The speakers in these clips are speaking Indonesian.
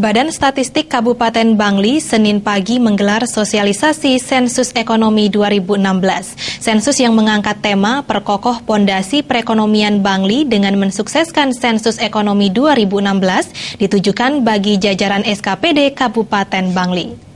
Badan Statistik Kabupaten Bangli Senin pagi menggelar sosialisasi Sensus Ekonomi 2016. Sensus yang mengangkat tema Perkokoh Pondasi Perekonomian Bangli dengan mensukseskan Sensus Ekonomi 2016 ditujukan bagi jajaran SKPD Kabupaten Bangli.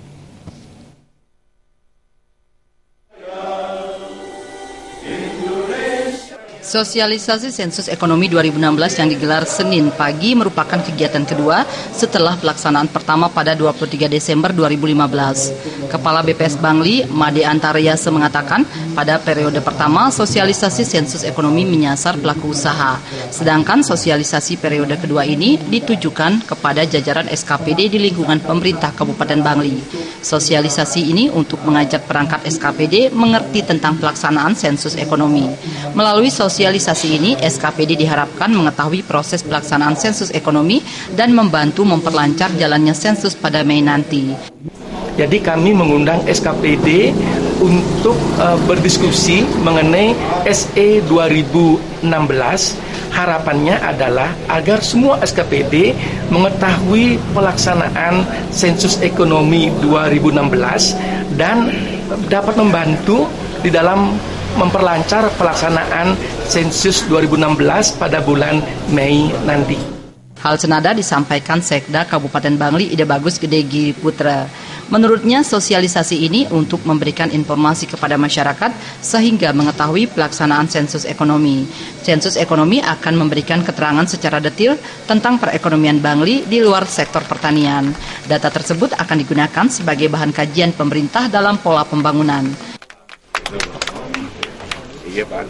Sosialisasi Sensus Ekonomi 2016 yang digelar Senin pagi merupakan kegiatan kedua setelah pelaksanaan pertama pada 23 Desember 2015. Kepala BPS Bangli, Made Antaryase mengatakan, pada periode pertama sosialisasi Sensus Ekonomi menyasar pelaku usaha, sedangkan sosialisasi periode kedua ini ditujukan kepada jajaran SKPD di lingkungan pemerintah Kabupaten Bangli. Sosialisasi ini untuk mengajak perangkat SKPD mengerti tentang pelaksanaan sensus ekonomi. Melalui sosialisasi sosialisasi ini, SKPD diharapkan mengetahui proses pelaksanaan sensus ekonomi dan membantu memperlancar jalannya sensus pada Mei nanti. Jadi kami mengundang SKPD untuk uh, berdiskusi mengenai SE 2016. Harapannya adalah agar semua SKPD mengetahui pelaksanaan sensus ekonomi 2016 dan dapat membantu di dalam memperlancar pelaksanaan sensus 2016 pada bulan Mei nanti. Hal senada disampaikan Sekda Kabupaten Bangli Ide Bagus Gedegi Putra. Menurutnya sosialisasi ini untuk memberikan informasi kepada masyarakat sehingga mengetahui pelaksanaan sensus ekonomi. Sensus ekonomi akan memberikan keterangan secara detil tentang perekonomian Bangli di luar sektor pertanian. Data tersebut akan digunakan sebagai bahan kajian pemerintah dalam pola pembangunan. Iya Pak.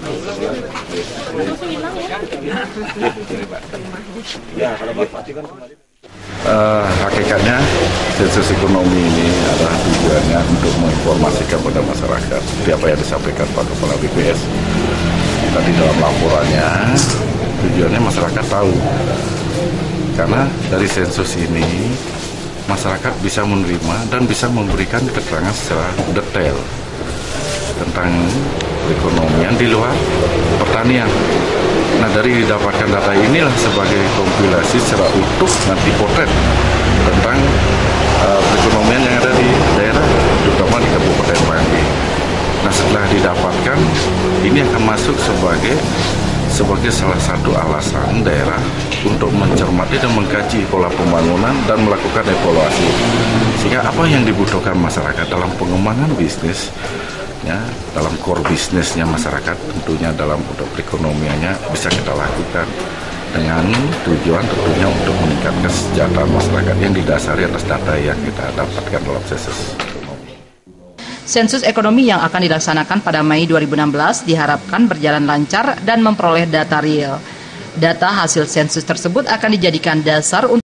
Uh, hakikatnya sensus ekonomi ini adalah tujuannya untuk menginformasikan pada masyarakat seperti apa yang disampaikan Pak Kepala BPS tadi dalam laporannya tujuannya masyarakat tahu. Karena dari sensus ini masyarakat bisa menerima dan bisa memberikan keterangan secara detail tentang perekonomian di luar pertanian. Nah dari didapatkan data inilah sebagai kompilasi secara utuh nanti potret tentang uh, perekonomian yang ada di daerah, terutama di Kabupaten Bangli. Nah setelah didapatkan, ini akan masuk sebagai sebagai salah satu alasan daerah untuk mencermati dan mengkaji pola pembangunan dan melakukan evaluasi. Sehingga apa yang dibutuhkan masyarakat dalam pengembangan bisnis ya dalam core bisnisnya masyarakat tentunya dalam produk perekonomiannya bisa kita lakukan dengan tujuan tentunya untuk meningkatkan kesejahteraan masyarakat yang didasari atas data yang kita dapatkan dalam sensus ekonomi. Sensus ekonomi yang akan dilaksanakan pada Mei 2016 diharapkan berjalan lancar dan memperoleh data real. Data hasil sensus tersebut akan dijadikan dasar untuk